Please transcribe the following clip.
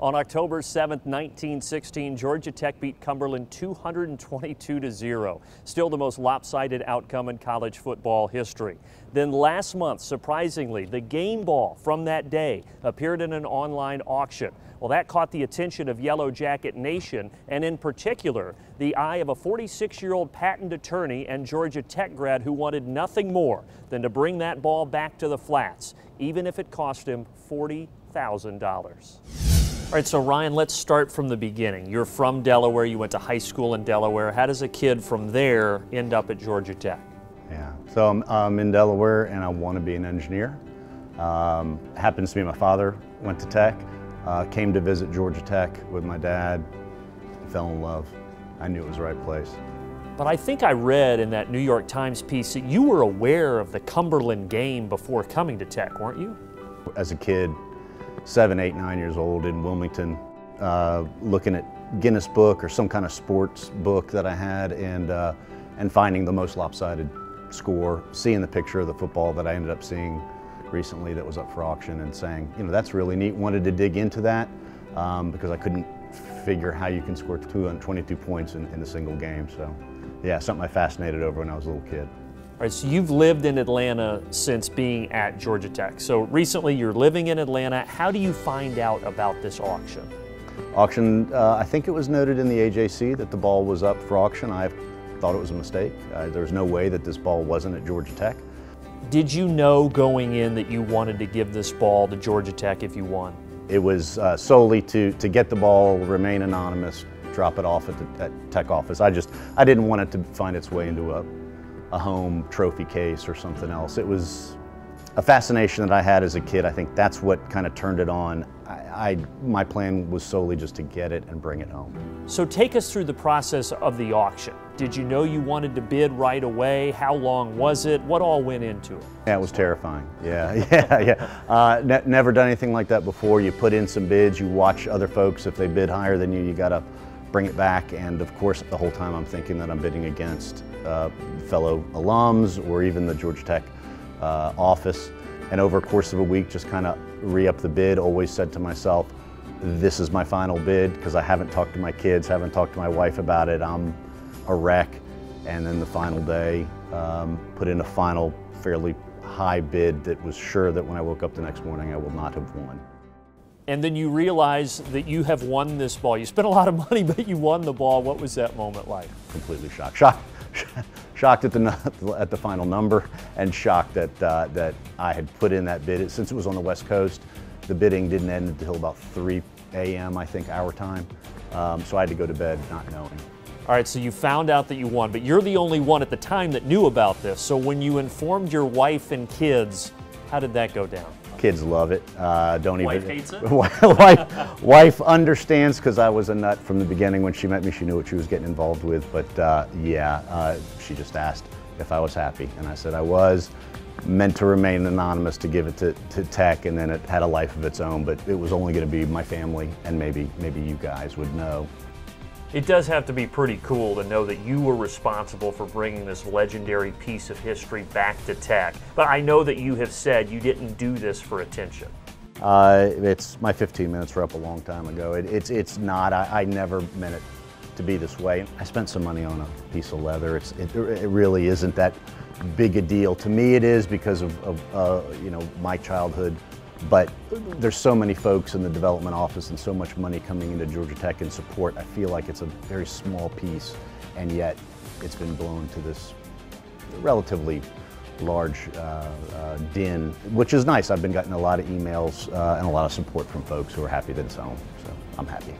On October 7, 1916, Georgia Tech beat Cumberland 222 to 0. Still the most lopsided outcome in college football history. Then last month, surprisingly, the game ball from that day appeared in an online auction. Well, that caught the attention of Yellow Jacket Nation, and in particular, the eye of a 46 year old patent attorney and Georgia Tech grad who wanted nothing more than to bring that ball back to the flats, even if it cost him $40,000. All right, so Ryan, let's start from the beginning. You're from Delaware, you went to high school in Delaware. How does a kid from there end up at Georgia Tech? Yeah, so I'm, I'm in Delaware and I want to be an engineer. Um, happens to be my father went to Tech, uh, came to visit Georgia Tech with my dad, fell in love. I knew it was the right place. But I think I read in that New York Times piece that you were aware of the Cumberland game before coming to Tech, weren't you? As a kid, seven, eight, nine years old in Wilmington, uh, looking at Guinness book or some kind of sports book that I had and, uh, and finding the most lopsided score, seeing the picture of the football that I ended up seeing recently that was up for auction and saying, you know, that's really neat. Wanted to dig into that um, because I couldn't figure how you can score 222 points in, in a single game. So yeah, something I fascinated over when I was a little kid. All right, so you've lived in Atlanta since being at Georgia Tech. So recently you're living in Atlanta. How do you find out about this auction? Auction, uh, I think it was noted in the AJC that the ball was up for auction. I thought it was a mistake. Uh, there was no way that this ball wasn't at Georgia Tech. Did you know going in that you wanted to give this ball to Georgia Tech if you won? It was uh, solely to, to get the ball, remain anonymous, drop it off at the at Tech office. I just, I didn't want it to find its way into a, a home trophy case or something else. It was a fascination that I had as a kid. I think that's what kind of turned it on. I, I, my plan was solely just to get it and bring it home. So take us through the process of the auction. Did you know you wanted to bid right away? How long was it? What all went into it? Yeah, it was terrifying. Yeah, yeah, yeah. Uh, ne never done anything like that before. You put in some bids, you watch other folks. If they bid higher than you, you got to bring it back. And of course, the whole time I'm thinking that I'm bidding against uh, fellow alums or even the Georgia Tech uh, office. And over a course of a week, just kind of re-up the bid, always said to myself, this is my final bid because I haven't talked to my kids, haven't talked to my wife about it. I'm a wreck. And then the final day, um, put in a final fairly high bid that was sure that when I woke up the next morning, I will not have won. And then you realize that you have won this ball. You spent a lot of money, but you won the ball. What was that moment like? Completely shocked. Shocked shocked at the at the final number and shocked that uh, that I had put in that bid. Since it was on the West Coast, the bidding didn't end until about 3 a.m. I think our time. Um, so I had to go to bed not knowing. All right, so you found out that you won, but you're the only one at the time that knew about this. So when you informed your wife and kids, how did that go down? Kids love it. Uh, don't wife even. Hates it? wife, wife understands because I was a nut from the beginning. When she met me, she knew what she was getting involved with. But uh, yeah, uh, she just asked if I was happy, and I said I was. Meant to remain anonymous to give it to, to Tech, and then it had a life of its own. But it was only going to be my family, and maybe maybe you guys would know. It does have to be pretty cool to know that you were responsible for bringing this legendary piece of history back to Tech. But I know that you have said you didn't do this for attention. Uh, it's my 15 minutes were up a long time ago. It, it's it's not. I, I, never meant it to be this way. I spent some money on a piece of leather. It's it, it really isn't that big a deal to me. It is because of, of uh, you know my childhood. But there's so many folks in the development office and so much money coming into Georgia Tech in support. I feel like it's a very small piece, and yet it's been blown to this relatively large uh, uh, din, which is nice. I've been getting a lot of emails uh, and a lot of support from folks who are happy that it's home, so I'm happy.